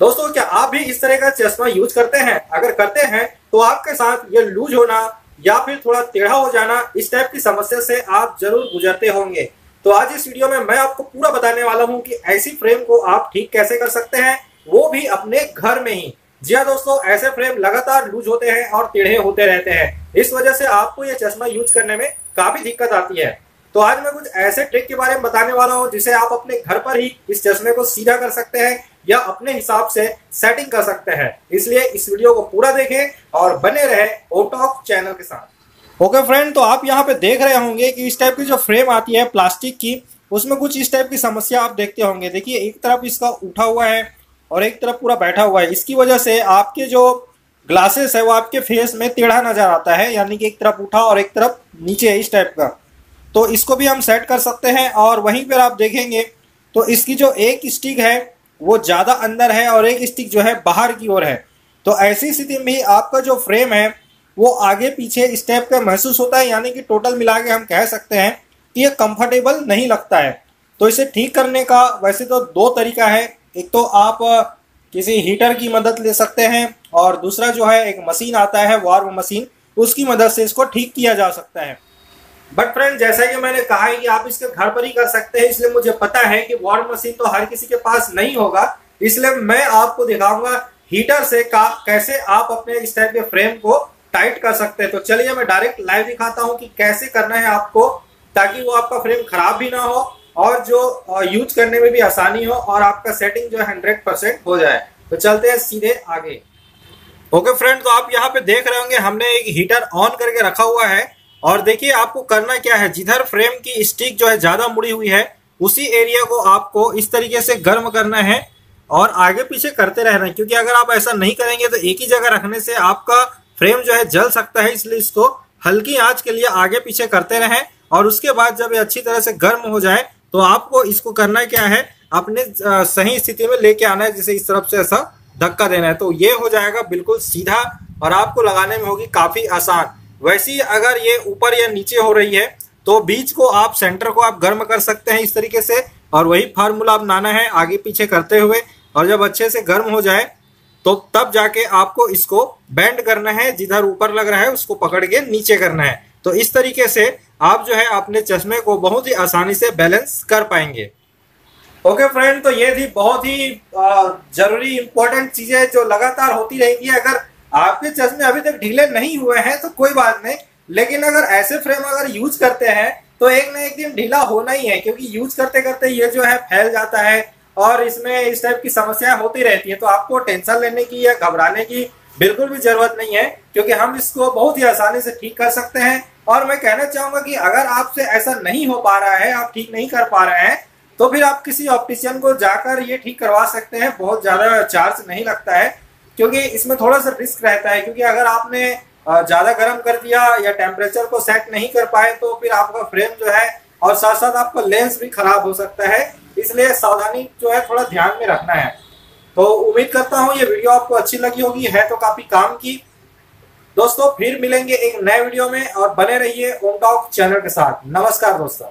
दोस्तों, क्या आप भी इस तरह का चश्मा यूज़ करते हैं? अगर करते हैं तो आपके साथ ये लूज होना या फिर थोड़ा टेढ़ा हो जाना, इस टाइप की समस्या से आप ज़रूर गुजरते होंगे। तो आज इस वीडियो में मैं आपको पूरा बताने वाला हूँ कि ऐसी फ्रेम को आप ठीक कैसे कर सकते हैं, वो भी अपने घर में ही। जी हाँ दोस्तों, ऐसे फ्रेम लगातार लूज होते हैं और टेढ़े होते रहते हैं। इस वजह से आपको ये चश्मा यूज़ करने में काफ़ी दिक्कत आती है। तो आज मैं कुछ ऐसे ट्रिक के बारे में बताने वाला हूँ, जिसे आप अपने घर पर ही इस चश्मे को सीधा कर सकते हैं। या अपने हिसाब से सेटिंग कर सकते हैं। इसलिए इस वीडियो को पूरा देखें और बने रहे ओटॉक चैनल के साथ। ओके फ्रेंड तो आप यहाँ पे देख रहे होंगे कि इस टाइप की जो फ्रेम आती है प्लास्टिक की, उसमें कुछ इस टाइप की समस्या आप देखते होंगे। देखिए, एक तरफ़ इसका उठा हुआ है और एक तरफ़ पूरा बैठा हुआ है। इसकी वजह से आपके जो ग्लासेस है, वो आपके फेस में टेढ़ा नज़र आता है, यानी कि एक तरफ़ उठा और एक तरफ़ नीचे इस टाइप का। तो इसको भी हम सेट कर सकते हैं और वहीं पर आप देखेंगे तो इसकी जो एक स्टिक है वो ज़्यादा अंदर है और एक स्टिक जो है बाहर की ओर है। तो ऐसी स्थिति में आपका जो फ्रेम है, वो आगे पीछे इस टाइप का महसूस होता है, यानी कि टोटल मिला के हम कह सकते हैं कि ये कंफर्टेबल नहीं लगता है। तो इसे ठीक करने का वैसे तो दो तरीका है। एक तो आप किसी हीटर की मदद ले सकते हैं और दूसरा जो है, एक मशीन आता है वार्म मशीन उसकी मदद से इसको ठीक किया जा सकता है। बट फ्रेंड जैसा कि मैंने कहा है कि आप इसके घर पर ही कर सकते हैं, इसलिए मुझे पता है कि वार्म मशीन तो हर किसी के पास नहीं होगा। इसलिए मैं आपको दिखाऊँगा हीटर से का, कैसे आप अपने इस टाइप के फ्रेम को टाइट कर सकते हैं। तो चलिए मैं डायरेक्ट लाइव दिखाता हूँ कि कैसे करना है आपको, ताकि वो आपका फ्रेम खराब भी ना हो और जो यूज़ करने में भी आसानी हो और आपका सेटिंग जो है हंड्रेड परसेंट हो जाए। तो चलते हैं सीधे आगे। ओके फ्रेंड तो आप यहाँ पे देख रहे होंगे, हमने एक हीटर ऑन करके रखा हुआ है। और देखिए आपको करना क्या है, जिधर फ्रेम की स्टिक जो है ज़्यादा मुड़ी हुई है, उसी एरिया को आपको इस तरीके से गर्म करना है और आगे पीछे करते रहना है, क्योंकि अगर आप ऐसा नहीं करेंगे तो एक ही जगह रखने से आपका फ्रेम जो है जल सकता है, इसलिए इसको हल्की आँच के लिए आगे पीछे करते रहें और उसके बाद जब ये अच्छी तरह से गर्म हो जाए तो आपको इसको करना क्या है, अपने सही स्थिति में लेके आना है, जैसे इस तरफ़ से ऐसा धक्का देना है। तो ये हो जाएगा बिल्कुल सीधा और आपको लगाने में होगी काफ़ी आसान। वैसी अगर ये ऊपर या नीचे हो रही है तो बीच को आप सेंटर को आप गर्म कर सकते हैं इस तरीके से, और वही फार्मूला आप नाना है, आगे पीछे करते हुए, और जब अच्छे से गर्म हो जाए तो तब जाके आपको इसको बैंड करना है, जिधर ऊपर लग रहा है, उसको पकड़ के नीचे करना है। तो इस तरीके से आप जो है, अपने चश्मे को बहुत ही आसानी से बैलेंस कर पाएँगे। ओके फ्रेंड तो ये थी बहुत ही ज़रूरी इंपॉर्टेंट चीज़ें जो लगातार होती रहेगी, अगर आपके चश्मे अभी तक ढीले नहीं हुए हैं तो कोई बात नहीं। लेकिन अगर ऐसे फ्रेम अगर यूज़ करते हैं तो एक ना एक दिन ढीला होना ही है, क्योंकि यूज़ करते करते ये जो है फैल जाता है और इसमें इस टाइप की समस्या होती रहती है। तो आपको टेंशन लेने की या घबराने की बिल्कुल भी ज़रूरत नहीं है, क्योंकि हम इसको बहुत ही आसानी से ठीक कर सकते हैं। और मैं कहना चाहूँगा कि अगर आपसे ऐसा नहीं हो पा रहा है, आप ठीक नहीं कर पा रहे हैं तो फिर आप किसी ऑप्टिशियन को जाकर ये ठीक करवा सकते हैं। बहुत ज़्यादा चार्ज नहीं लगता है। क्योंकि इसमें थोड़ा सा रिस्क रहता है, क्योंकि अगर आपने ज़्यादा गर्म कर दिया या टेम्परेचर को सेट नहीं कर पाए तो फिर आपका फ्रेम जो है और साथ साथ आपका लेंस भी खराब हो सकता है। इसलिए सावधानी जो है थोड़ा ध्यान में रखना है। तो उम्मीद करता हूँ ये वीडियो आपको अच्छी लगी होगी, है तो काफ़ी काम की। दोस्तों, फिर मिलेंगे एक नए वीडियो में, और बने रहिए ओम टॉक चैनल के साथ। नमस्कार दोस्तों।